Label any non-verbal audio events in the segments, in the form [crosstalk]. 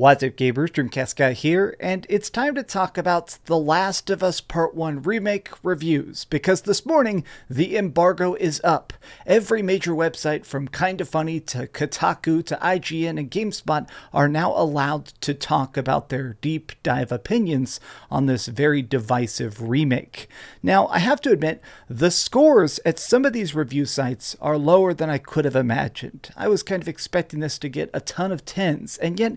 What's up gamers, Dreamcast Guy here, and it's time to talk about The Last of Us Part 1 Remake reviews, because this morning, the embargo is up. Every major website from Kinda Funny to Kotaku to IGN and GameSpot are now allowed to talk about their deep dive opinions on this very divisive remake. Now, I have to admit, the scores at some of these review sites are lower than I could have imagined. I was kind of expecting this to get a ton of 10s, and yet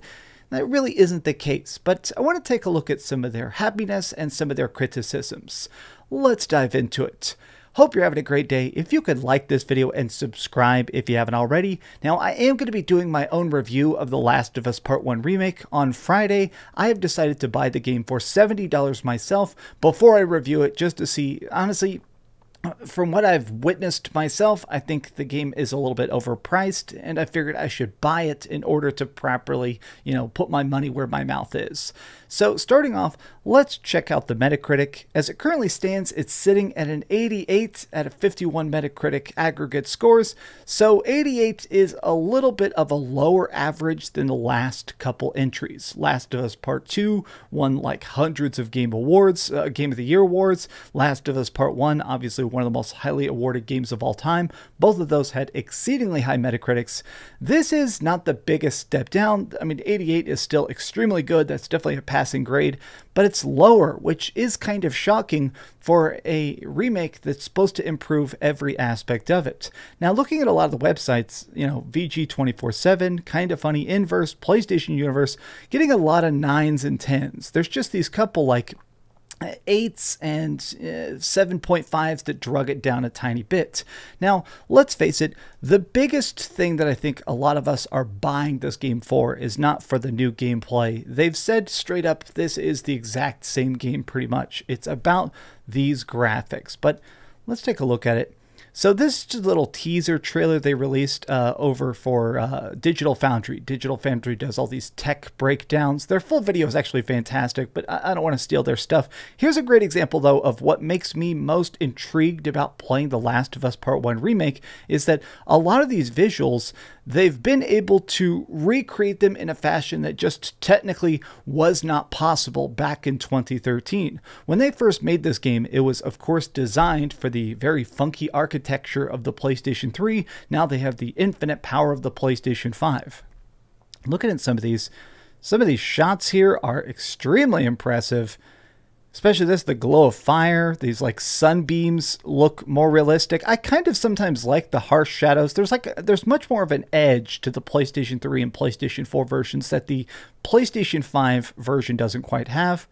that really isn't the case, but I want to take a look at some of their happiness and some of their criticisms. Let's dive into it. Hope you're having a great day. If you could like this video and subscribe if you haven't already. Now, I am going to be doing my own review of The Last of Us Part 1 Remake on Friday. I have decided to buy the game for $70 myself before I review it just to see, honestly, from what I've witnessed myself, I think the game is a little bit overpriced, and I figured I should buy it in order to properly, you know, put my money where my mouth is. So, starting off, let's check out the Metacritic. As it currently stands, it's sitting at an 88 out of 51 Metacritic aggregate scores. So, 88 is a little bit of a lower average than the last couple entries. Last of Us Part 2 won like hundreds of game awards, uh, Game of the Year awards. Last of Us Part 1, obviously one of the most highly awarded games of all time. Both of those had exceedingly high Metacritics. This is not the biggest step down. I mean, 88 is still extremely good. That's definitely a passing grade, but it's lower, which is kind of shocking for a remake that's supposed to improve every aspect of it. Now, looking at a lot of the websites, you know, VG247, Kinda Funny, Inverse, PlayStation Universe, getting a lot of nines and tens. There's just these couple like eights and uh, 7.5s that drug it down a tiny bit. Now, let's face it, the biggest thing that I think a lot of us are buying this game for is not for the new gameplay. They've said straight up this is the exact same game pretty much. It's about these graphics. But let's take a look at it. So this little teaser trailer they released uh, over for uh, Digital Foundry. Digital Foundry does all these tech breakdowns. Their full video is actually fantastic, but I, I don't want to steal their stuff. Here's a great example, though, of what makes me most intrigued about playing The Last of Us Part 1 Remake is that a lot of these visuals, they've been able to recreate them in a fashion that just technically was not possible back in 2013. When they first made this game, it was, of course, designed for the very funky architecture of the PlayStation 3. Now they have the infinite power of the PlayStation 5. Looking at some of these, some of these shots here are extremely impressive. Especially this, the glow of fire, these like sunbeams look more realistic. I kind of sometimes like the harsh shadows. There's like there's much more of an edge to the PlayStation 3 and PlayStation 4 versions that the PlayStation 5 version doesn't quite have.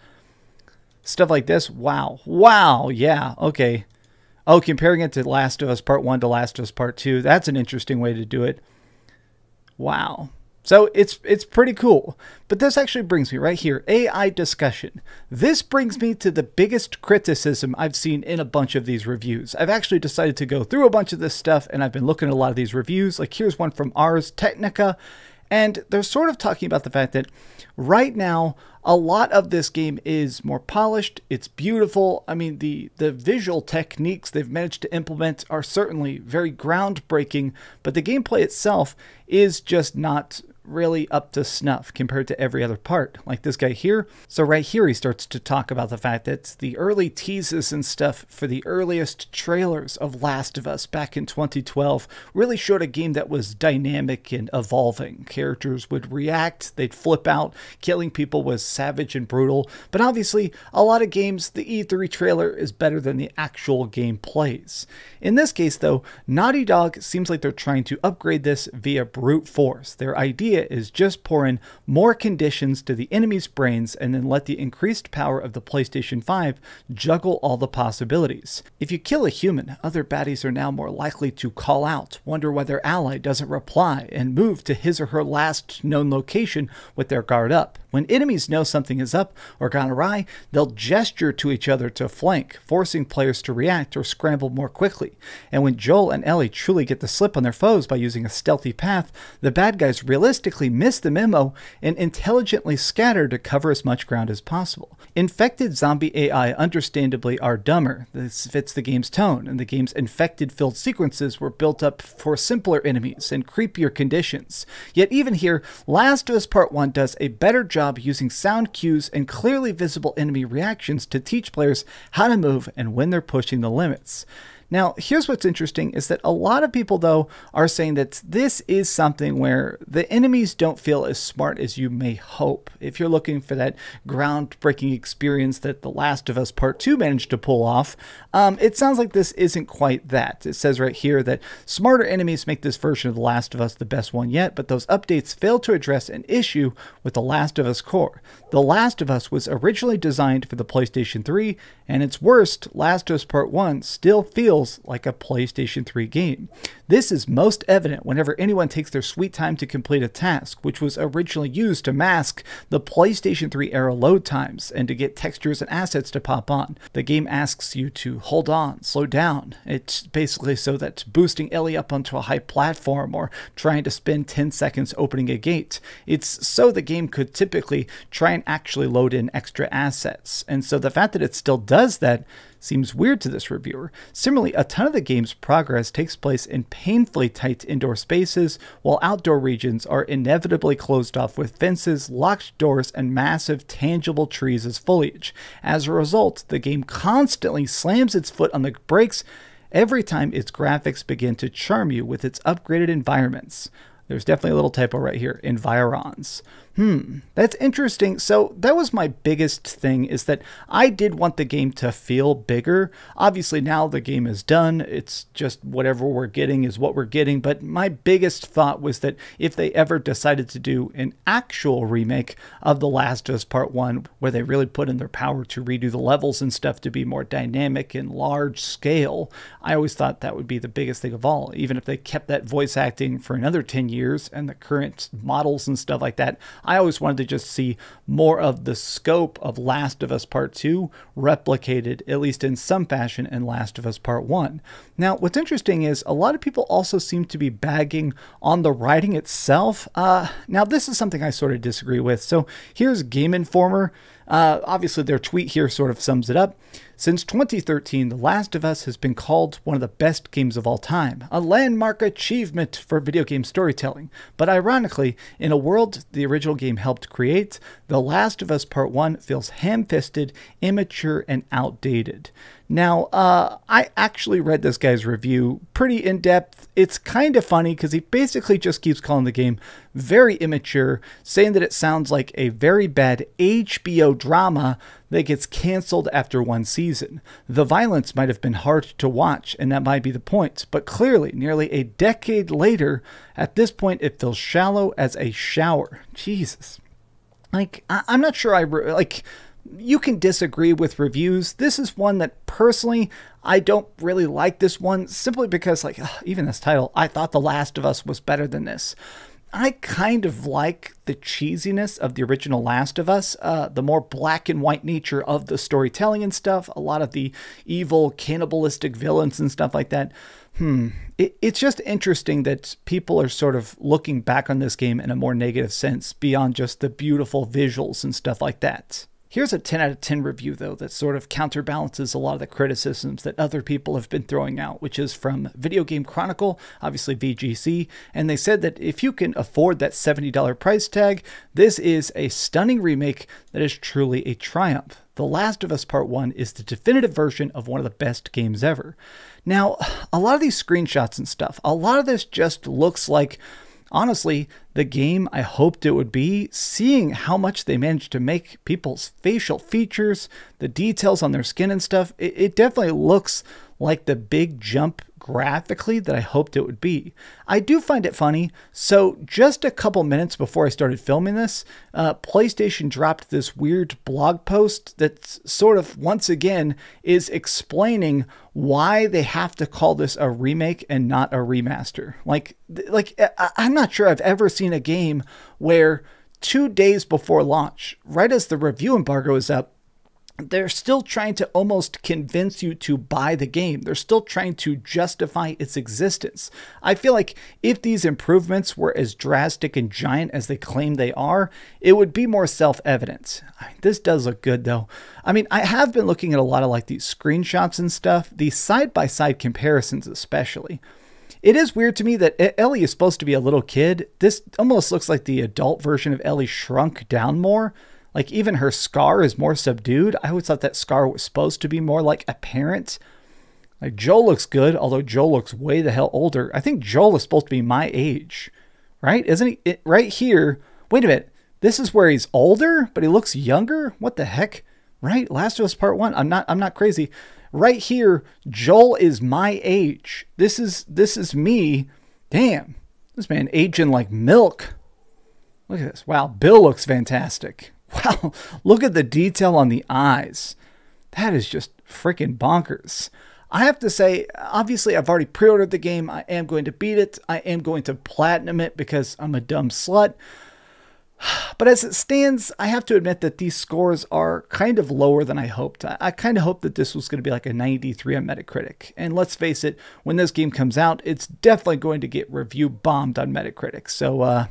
Stuff like this, wow. Wow, yeah, okay. Oh, comparing it to Last of Us Part 1 to Last of Us Part 2, that's an interesting way to do it. Wow. So it's it's pretty cool. But this actually brings me right here, AI discussion. This brings me to the biggest criticism I've seen in a bunch of these reviews. I've actually decided to go through a bunch of this stuff and I've been looking at a lot of these reviews. Like here's one from Ars Technica and they're sort of talking about the fact that right now, a lot of this game is more polished. It's beautiful. I mean, the, the visual techniques they've managed to implement are certainly very groundbreaking, but the gameplay itself is just not really up to snuff compared to every other part, like this guy here. So right here he starts to talk about the fact that the early teases and stuff for the earliest trailers of Last of Us back in 2012 really showed a game that was dynamic and evolving. Characters would react, they'd flip out, killing people was savage and brutal, but obviously a lot of games the E3 trailer is better than the actual game plays. In this case though, Naughty Dog seems like they're trying to upgrade this via brute force. Their idea idea is just pour in more conditions to the enemy's brains and then let the increased power of the PlayStation 5 juggle all the possibilities. If you kill a human, other baddies are now more likely to call out, wonder why their ally doesn't reply, and move to his or her last known location with their guard up. When enemies know something is up or gone awry, they'll gesture to each other to flank, forcing players to react or scramble more quickly. And when Joel and Ellie truly get the slip on their foes by using a stealthy path, the bad guys realistically miss the memo and intelligently scatter to cover as much ground as possible. Infected zombie AI understandably are dumber. This fits the game's tone, and the game's infected filled sequences were built up for simpler enemies and creepier conditions. Yet even here, Last of Us Part 1 does a better job using sound cues and clearly visible enemy reactions to teach players how to move and when they're pushing the limits. Now, here's what's interesting is that a lot of people, though, are saying that this is something where the enemies don't feel as smart as you may hope. If you're looking for that groundbreaking experience that The Last of Us Part 2 managed to pull off, um, it sounds like this isn't quite that. It says right here that smarter enemies make this version of The Last of Us the best one yet, but those updates fail to address an issue with The Last of Us core. The Last of Us was originally designed for the PlayStation 3, and its worst, Last of Us Part 1, still feels feels like a PlayStation 3 game. This is most evident whenever anyone takes their sweet time to complete a task, which was originally used to mask the PlayStation 3 era load times and to get textures and assets to pop on. The game asks you to hold on, slow down. It's basically so that boosting Ellie up onto a high platform or trying to spend 10 seconds opening a gate. It's so the game could typically try and actually load in extra assets. And so the fact that it still does that seems weird to this reviewer. Similarly, a ton of the game's progress takes place in painfully tight indoor spaces, while outdoor regions are inevitably closed off with fences, locked doors, and massive tangible trees as foliage. As a result, the game constantly slams its foot on the brakes every time its graphics begin to charm you with its upgraded environments. There's definitely a little typo right here, environs. Hmm, that's interesting. So that was my biggest thing is that I did want the game to feel bigger. Obviously now the game is done. It's just whatever we're getting is what we're getting. But my biggest thought was that if they ever decided to do an actual remake of The Last of Us Part 1, where they really put in their power to redo the levels and stuff to be more dynamic and large scale, I always thought that would be the biggest thing of all. Even if they kept that voice acting for another 10 years and the current models and stuff like that, I always wanted to just see more of the scope of Last of Us Part 2 replicated, at least in some fashion, in Last of Us Part 1. Now, what's interesting is a lot of people also seem to be bagging on the writing itself. Uh, now, this is something I sort of disagree with. So here's Game Informer. Uh, obviously, their tweet here sort of sums it up. Since 2013, The Last of Us has been called one of the best games of all time, a landmark achievement for video game storytelling. But ironically, in a world the original game helped create, The Last of Us Part 1 feels ham fisted, immature, and outdated. Now, uh, I actually read this guy's review pretty in depth. It's kind of funny because he basically just keeps calling the game very immature, saying that it sounds like a very bad HBO drama that gets canceled after one season. The violence might have been hard to watch, and that might be the point, but clearly, nearly a decade later, at this point, it feels shallow as a shower. Jesus. Like, I- am not sure I. Like, you can disagree with reviews. This is one that personally I don't really like this one simply because like ugh, even this title, I thought The Last of Us was better than this. I kind of like the cheesiness of the original Last of Us, uh, the more black and white nature of the storytelling and stuff, a lot of the evil, cannibalistic villains and stuff like that. Hmm. It, it's just interesting that people are sort of looking back on this game in a more negative sense beyond just the beautiful visuals and stuff like that. Here's a 10 out of 10 review, though, that sort of counterbalances a lot of the criticisms that other people have been throwing out, which is from Video Game Chronicle, obviously VGC. And they said that if you can afford that $70 price tag, this is a stunning remake that is truly a triumph. The Last of Us Part 1 is the definitive version of one of the best games ever. Now, [sighs] a lot of these screenshots and stuff, a lot of this just looks like honestly, the game I hoped it would be, seeing how much they managed to make people's facial features, the details on their skin and stuff, it, it definitely looks like the big jump graphically that I hoped it would be. I do find it funny. So, just a couple minutes before I started filming this, uh, PlayStation dropped this weird blog post that sort of once again is explaining why they have to call this a remake and not a remaster. Like, like I'm not sure I've ever seen a game where two days before launch, right as the review embargo is up, they're still trying to almost convince you to buy the game. They're still trying to justify its existence. I feel like if these improvements were as drastic and giant as they claim they are, it would be more self evident. This does look good though. I mean, I have been looking at a lot of like these screenshots and stuff, these side by side comparisons especially. It is weird to me that Ellie is supposed to be a little kid. This almost looks like the adult version of Ellie shrunk down more. Like even her scar is more subdued. I always thought that scar was supposed to be more like apparent. Like Joel looks good, although Joel looks way the hell older. I think Joel is supposed to be my age, right? Isn't he? It, right here. Wait a minute. This is where he's older, but he looks younger. What the heck? Right? Last of Us Part One. I'm not. I'm not crazy. Right here, Joel is my age. This is this is me. Damn, this man aging like milk. Look at this. Wow, Bill looks fantastic. [laughs] Wow, look at the detail on the eyes. That is just freaking bonkers. I have to say, obviously, I've already pre ordered the game. I am going to beat it. I am going to platinum it because I'm a dumb slut. [sighs] But as it stands, I have to admit that these scores are kind of lower than I hoped. I, kind of hoped that this was going to be like a 93 on Metacritic. And let's face it, when this game comes out, it's definitely going to get review bombed on Metacritic. So uh,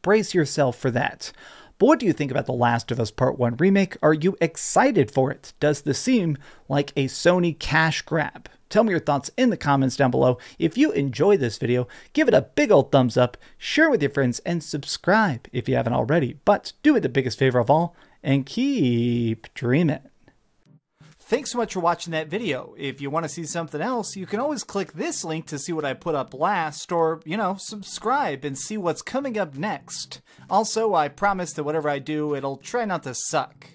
brace yourself for that. But what do you think about The Last of Us Part 1 remake? Are you excited for it? Does this seem like a Sony cash grab? Tell me your thoughts in the comments down below. If you enjoyed this video, give it a big old thumbs up, share with your friends, and subscribe if you haven't already. But do it the biggest favor of all, and keep dreaming. Thanks so much for watching that video. If you want to see something else, you can always click this link to see what I put up last, or, you know, subscribe and see what's coming up next. Also, I promise that whatever I do, it'll try not to suck.